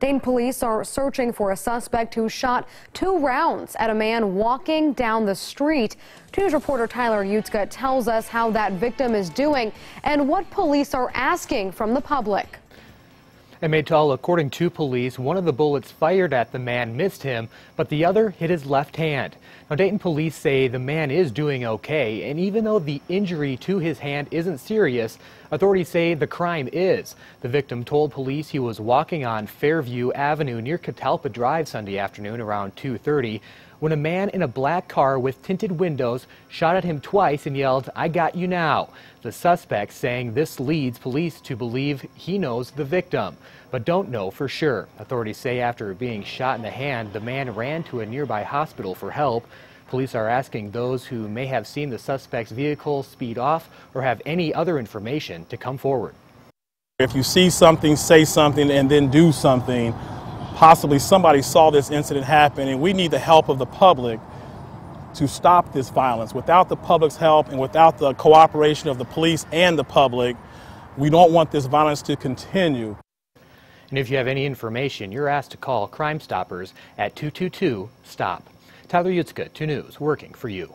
Dayton police are searching for a suspect who shot two rounds at a man walking down the street. News reporter Tyler Utzka tells us how that victim is doing and what police are asking from the public. And Maytal, according to police, one of the bullets fired at the man missed him, but the other hit his left hand. Now, Dayton police say the man is doing okay, and even though the injury to his hand isn't serious, authorities say the crime is. The victim told police he was walking on Fairview Avenue near Catalpa Drive Sunday afternoon around 2.30 when a man in a black car with tinted windows shot at him twice and yelled, I got you now. The suspect saying this leads police to believe he knows the victim, but don't know for sure. Authorities say after being shot in the hand, the man ran to a nearby hospital for help. Police are asking those who may have seen the suspect's vehicle speed off or have any other information to come forward. If you see something, say something, and then do something, possibly somebody saw this incident happen, and we need the help of the public to stop this violence. Without the public's help and without the cooperation of the police and the public, we don't want this violence to continue. And if you have any information, you're asked to call Crime Stoppers at 222 STOP. Tyler Utzka, 2 News, working for you.